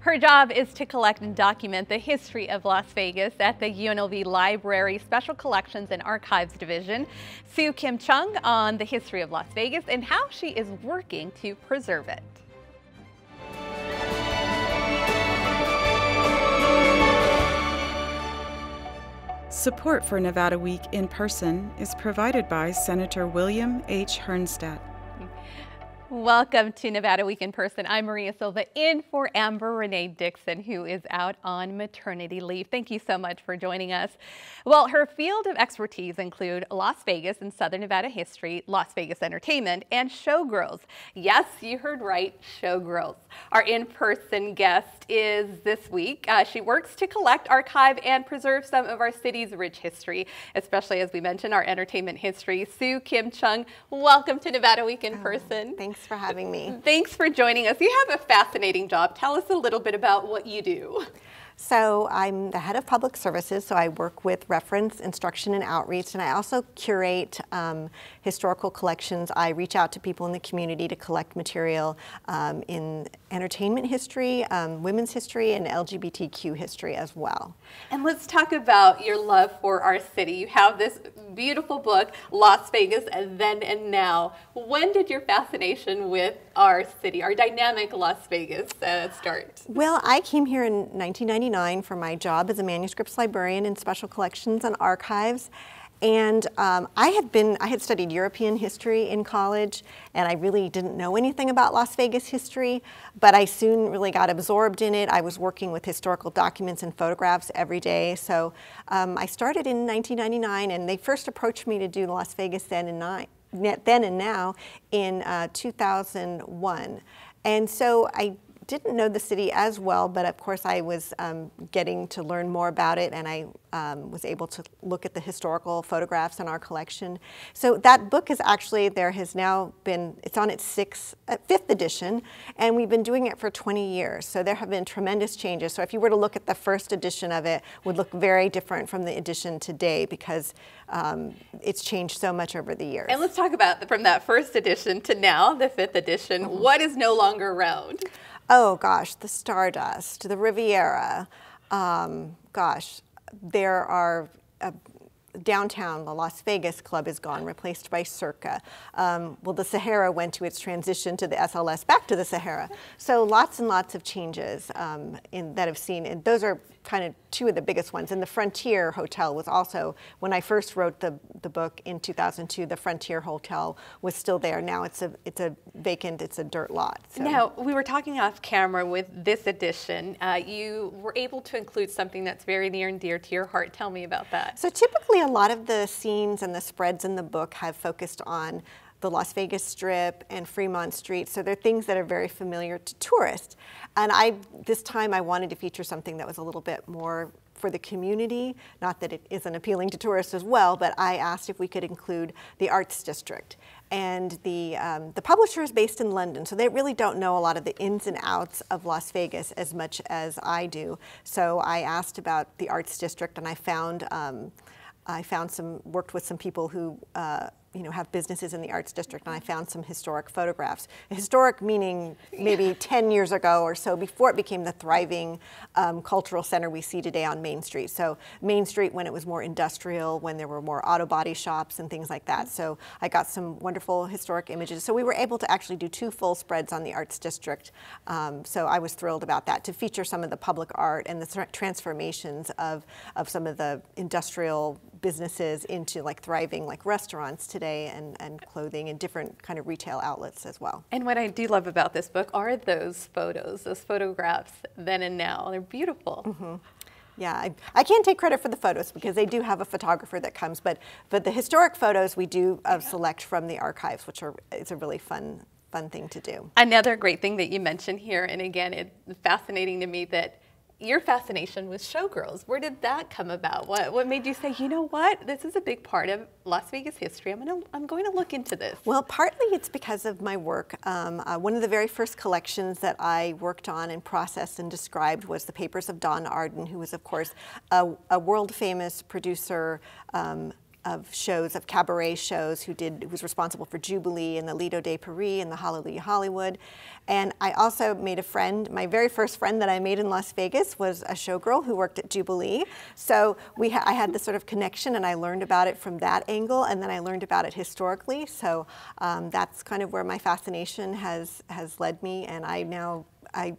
Her job is to collect and document the history of Las Vegas at the UNLV Library Special Collections and Archives Division. Su Kim Chung on the history of Las Vegas and how she is working to preserve it. Support for Nevada Week in person is provided by Senator William H. Hernstadt. Welcome to Nevada Week in Person. I'm Maria Silva in for Amber Renee Dixon, who is out on maternity leave. Thank you so much for joining us. Well, her field of expertise include Las Vegas and Southern Nevada history, Las Vegas entertainment, and showgirls. Yes, you heard right, showgirls. Our in-person guest is this week. Uh, she works to collect, archive, and preserve some of our city's rich history, especially as we mentioned, our entertainment history. Su Kim Chung, welcome to Nevada Week in oh, Person. Thanks Thanks for having me. Thanks for joining us. You have a fascinating job. Tell us a little bit about what you do. So I'm the head of public services, so I work with reference, instruction, and outreach, and I also curate um, historical collections. I reach out to people in the community to collect material um, in entertainment history, um, women's history, and LGBTQ history as well. And let's talk about your love for our city. You have this beautiful book, Las Vegas, and Then and Now. When did your fascination with our city, our dynamic Las Vegas, uh, start? Well, I came here in 1990 for my job as a manuscripts librarian in special collections and archives. And um, I had been, I had studied European history in college, and I really didn't know anything about Las Vegas history, but I soon really got absorbed in it. I was working with historical documents and photographs every day. So um, I started in 1999, and they first approached me to do Las Vegas then and, then and now in uh, 2001. And so I didn't know the city as well, but of course I was um, getting to learn more about it and I um, was able to look at the historical photographs in our collection. So that book is actually, there has now been, it's on its sixth, uh, fifth edition, and we've been doing it for 20 years. So there have been tremendous changes. So if you were to look at the first edition of it, would look very different from the edition today because um, it's changed so much over the years. And let's talk about the, from that first edition to now, the fifth edition, mm -hmm. what is no longer around? Oh gosh, the Stardust, the Riviera. Um, gosh, there are uh, downtown, the Las Vegas Club is gone, replaced by Circa. Um, well, the Sahara went to its transition to the SLS back to the Sahara. So lots and lots of changes um, in, that I've seen, and those are kind of two of the biggest ones. And the Frontier Hotel was also, when I first wrote the, the book in 2002, the Frontier Hotel was still there. Now it's a, it's a vacant, it's a dirt lot. So. Now, we were talking off camera with this edition. Uh, you were able to include something that's very near and dear to your heart. Tell me about that. So typically a lot of the scenes and the spreads in the book have focused on the Las Vegas Strip and Fremont Street. So they're things that are very familiar to tourists. And I, this time I wanted to feature something that was a little bit more for the community, not that it isn't appealing to tourists as well, but I asked if we could include the Arts District. And the, um, the publisher is based in London, so they really don't know a lot of the ins and outs of Las Vegas as much as I do. So I asked about the Arts District and I found, um, I found some, worked with some people who uh, you know, have businesses in the arts district, and I found some historic photographs. Historic meaning maybe 10 years ago or so, before it became the thriving um, cultural center we see today on Main Street. So Main Street when it was more industrial, when there were more auto body shops and things like that. So I got some wonderful historic images. So we were able to actually do two full spreads on the arts district. Um, so I was thrilled about that, to feature some of the public art and the transformations of, of some of the industrial businesses into like thriving like restaurants today and, and clothing and different kind of retail outlets as well. And what I do love about this book are those photos, those photographs then and now. They're beautiful. Mm -hmm. Yeah, I, I, can't take credit for the photos because they do have a photographer that comes, but but the historic photos we do uh, select from the archives, which are it's a really fun fun thing to do. Another great thing that you mentioned here, and again, it's fascinating to me that your fascination with showgirls. Where did that come about? What what made you say, you know what, this is a big part of Las Vegas history. I'm gonna I'm going to look into this. Well, partly it's because of my work. Um, uh, one of the very first collections that I worked on and processed and described was the papers of Don Arden, who was of course a, a world famous producer. Um, of shows, of cabaret shows, who did, who was responsible for Jubilee and the Lido de Paris and the Hallelujah Hollywood. And I also made a friend, my very first friend that I made in Las Vegas was a showgirl who worked at Jubilee. So we ha I had this sort of connection and I learned about it from that angle and then I learned about it historically. So um, that's kind of where my fascination has, has led me and I now, I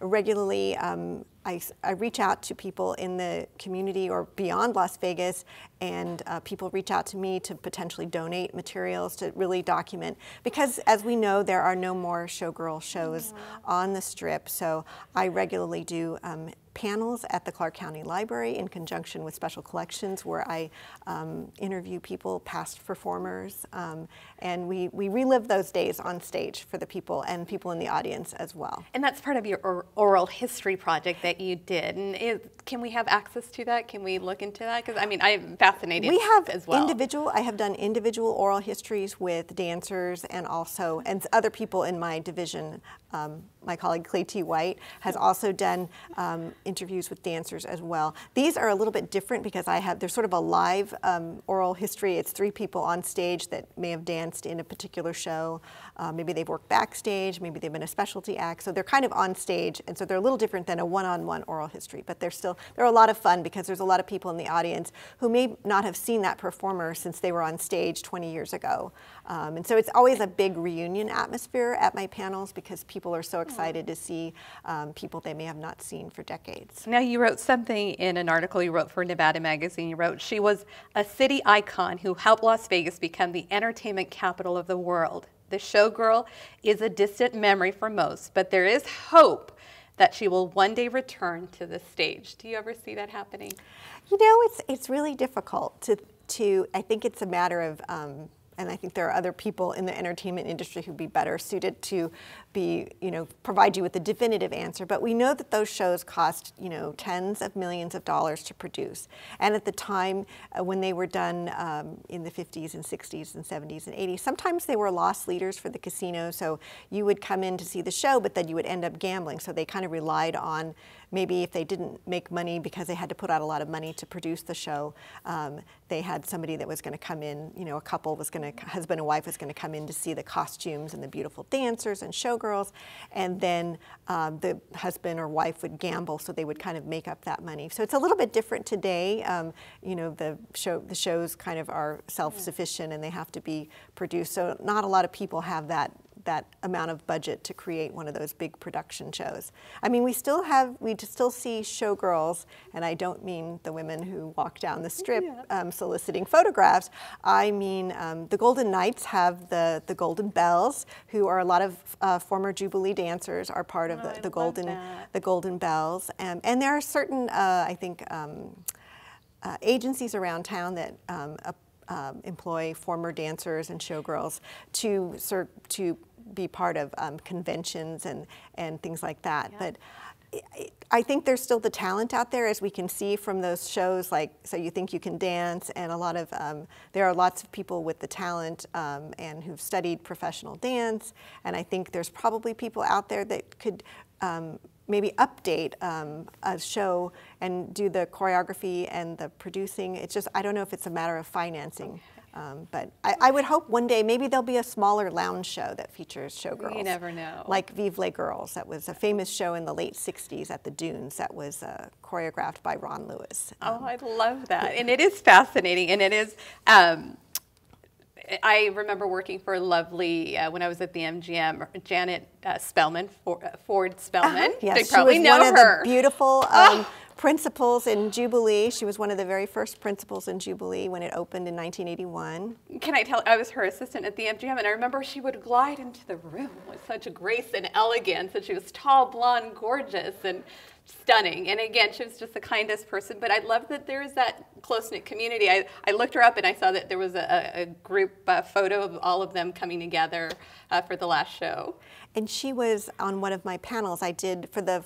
regularly um, I, I, reach out to people in the community or beyond Las Vegas, and uh, people reach out to me to potentially donate materials to really document. Because as we know, there are no more showgirl shows on the strip, so I regularly do um, panels at the Clark County Library in conjunction with Special Collections where I um, interview people, past performers, um, and we, we relive those days on stage for the people and people in the audience as well. And that's part of your or oral history project that you did. And it, can we have access to that? Can we look into that? Because I mean, I'm fascinated we have as well. individual, I have done individual oral histories with dancers and also, and other people in my division um, my colleague Claytee White has also done um, interviews with dancers as well. These are a little bit different because I have, there's sort of a live um, oral history. It's three people on stage that may have danced in a particular show. Uh, maybe they've worked backstage, maybe they've been a specialty act. So they're kind of on stage, and so they're a little different than a one-on-one -on -one oral history. But they're still, they're a lot of fun because there's a lot of people in the audience who may not have seen that performer since they were on stage 20 years ago. Um, and so it's always a big reunion atmosphere at my panels because people are so excited to see um, people they may have not seen for decades. Now you wrote something in an article you wrote for Nevada Magazine. You wrote, she was a city icon who helped Las Vegas become the entertainment capital of the world. The showgirl is a distant memory for most, but there is hope that she will one day return to the stage. Do you ever see that happening? You know, it's it's really difficult to to. I think it's a matter of. Um, and I think there are other people in the entertainment industry who'd be better suited to be, you know, provide you with a definitive answer. But we know that those shows cost, you know, tens of millions of dollars to produce. And at the time uh, when they were done um, in the 50s and 60s and 70s and 80s, sometimes they were loss leaders for the casino. So you would come in to see the show, but then you would end up gambling. So they kind of relied on maybe if they didn't make money because they had to put out a lot of money to produce the show, um, they had somebody that was going to come in, you know, a couple was going to, husband and wife was going to come in to see the costumes and the beautiful dancers and showgirls, and then um, the husband or wife would gamble, so they would kind of make up that money. So it's a little bit different today. Um, you know, the show, the shows kind of are self-sufficient and they have to be produced. So not a lot of people have that that amount of budget to create one of those big production shows. I mean, we still have, we still see showgirls, and I don't mean the women who walk down the strip yeah. um, soliciting photographs. I mean, um, the Golden Knights have the, the Golden Belles, who are a lot of uh, former Jubilee dancers are part of oh, the, the Golden, the Golden Belles. Um, and there are certain, uh, I think, um, uh, agencies around town that um, um, employ former dancers and showgirls to serve, to be part of um, conventions and, and things like that. Yeah. But I think there's still the talent out there, as we can see from those shows, like So You Think You Can Dance, and a lot of, um, there are lots of people with the talent um, and who've studied professional dance, and I think there's probably people out there that could um, maybe update um, a show and do the choreography and the producing. It's just, I don't know if it's a matter of financing. Um, but I, I, would hope one day maybe there'll be a smaller lounge show that features showgirls. You never know. Like Vive les Girls, that was a famous show in the late 60s at the Dunes that was uh, choreographed by Ron Lewis. Oh, um, oh, I love that. And it is fascinating. And it is, um, I remember working for Lovely uh, when I was at the MGM, Janet uh, Spellman, For, uh, Ford Spellman. Uh-huh. Yes, she was one of the beautiful um, oh principals in Jubilee. She was one of the very first principals in Jubilee when it opened in 1981. Can I tell, I was her assistant at the MGM and I remember she would glide into the room with such grace and elegance and she was tall, blonde, gorgeous and stunning. And again, she was just the kindest person, but I love that there's that close-knit community. I, I looked her up and I saw that there was a, a group uh, photo of all of them coming together uh, for the last show. And she was on one of my panels I did for the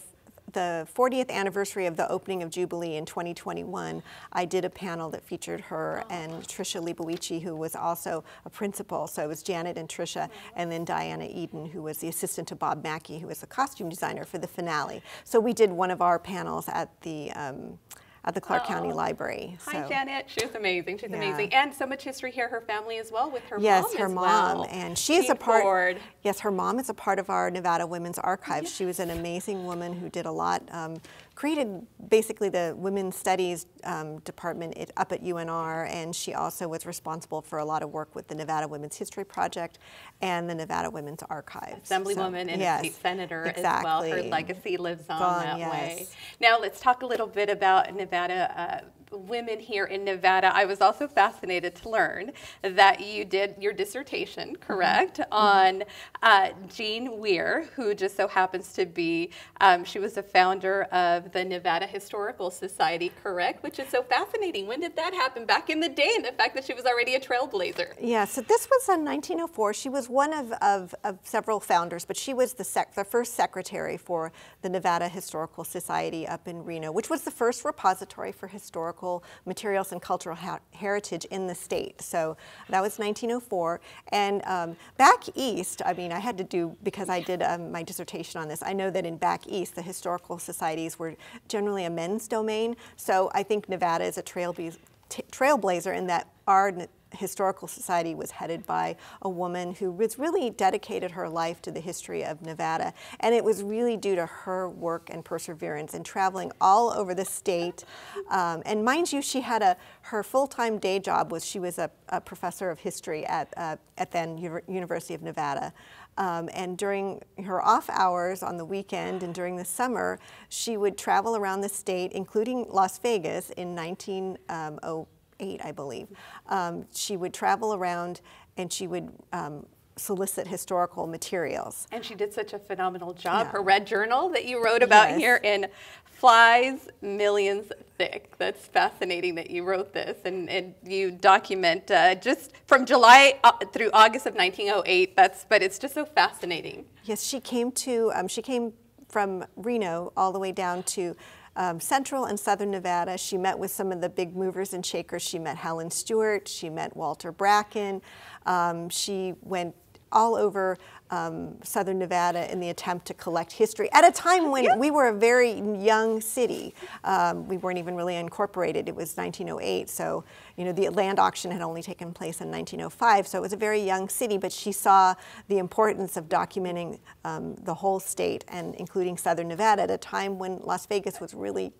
the 40th anniversary of the opening of Jubilee in 2021, I did a panel that featured her and Tricia Liboici, who was also a principal. So it was Janet and Trisha, and then Diana Eden, who was the assistant to Bob Mackie, who was the costume designer for the finale. So we did one of our panels at the um, at the Clark County Library. Hi, Janet. She's amazing. She's Yeah. amazing. And so much history here, her family as well, with her mom. Yes, mom her mom, well. and she is a part. Ford. Yes, her mom is a part of our Nevada Women's Archive. She was an amazing woman who did a lot, um, created basically the Women's Studies um, department at, up at UNR, and she also was responsible for a lot of work with the Nevada Women's History Project and the Nevada Women's Archives. Assemblywoman and yes, state senator as well. Her legacy lives on Gone, that way. Now let's talk a little bit about Nevada. Uh, women here in Nevada. I was also fascinated to learn that you did your dissertation, Mm-hmm. correct, on uh, Jeanne Wier, who just so happens to be, um, she was the founder of the Nevada Historical Society, correct? Which is so fascinating. When did that happen? Back in the day, and the fact that she was already a trailblazer. Yeah, so this was in 1904. She was one of, of, of several founders, but she was the, sec, the first secretary for the Nevada Historical Society up in Reno, which was the first repository for historical materials and cultural heritage in the state. So that was 1904. And um, back east, I mean, I had to do, because I did um, my dissertation on this, I know that in back east, the historical societies were generally a men's domain. So I think Nevada is a trailblazer in that our historical society was headed by a woman who was really dedicated her life to the history of Nevada. And it was really due to her work and perseverance and traveling all over the state. Um, and mind you, she had a her full-time day job was she was a, a professor of history at uh, at then Uni- University of Nevada. Um, and during her off hours on the weekend and during the summer, she would travel around the state, including Las Vegas in 1908, I believe. Um, she would travel around and she would um, solicit historical materials. And she did such a phenomenal job. Yeah. Her red journal that you wrote about Yes. here in Flies Millions Thick. That's fascinating that you wrote this and, and you document uh, just from July uh, through August of 1908. That's but it's just so fascinating. Yes, she came to, um, she came from Reno all the way down to um, central and southern Nevada. She met with some of the big movers and shakers. She met Helen Stewart, she met Walter Bracken. Um, she went all over um, southern Nevada in the attempt to collect history at a time when we were a very young city. Um, we weren't even really incorporated. It was 1908, so you know the land auction had only taken place in 1905, so it was a very young city. But she saw the importance of documenting um, the whole state and including southern Nevada at a time when Las Vegas was really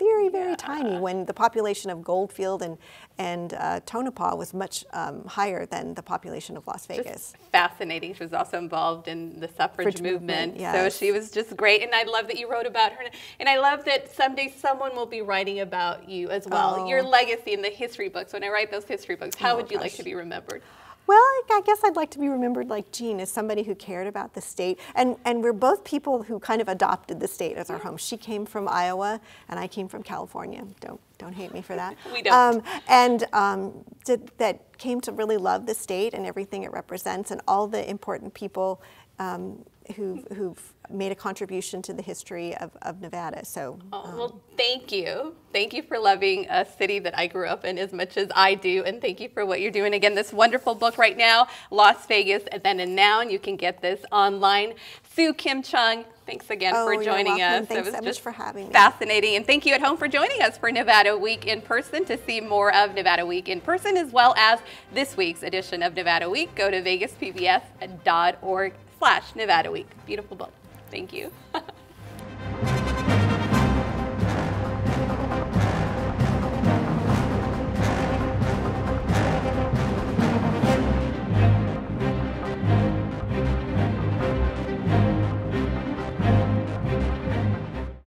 very, very tiny when the population of Goldfield and, and uh, Tonopah was much um, higher than the population of Las Vegas. Just fascinating. She was also involved in the suffrage Suffrage movement. movement, yes. So she was just great. And I love that you wrote about her. And I love that someday someone will be writing about you as well. Oh. Your legacy in the history books. When I write those history books, how Oh, would you like to be remembered? Well, I guess I'd like to be remembered like Jeanne as somebody who cared about the state. And, and we're both people who kind of adopted the state as our home. She came from Iowa, and I came from California. Don't, don't hate me for that. We don't. Um, and um, did, that came to really love the state and everything it represents, and all the important people um, who, who've made a contribution to the history of, of Nevada. So, Oh, well, thank you. Thank you for loving a city that I grew up in as much as I do. And thank you for what you're doing. Again, this wonderful book right now, Las Vegas, and then and now. And you can get this online. Su Kim Chung, thanks again Oh, for joining us. Thanks it was so much just for having me. Fascinating. And thank you at home for joining us for Nevada Week in person. To see more of Nevada Week in person, as well as this week's edition of Nevada Week, go to vegaspbs.org slash Nevada Week. Beautiful book. Thank you.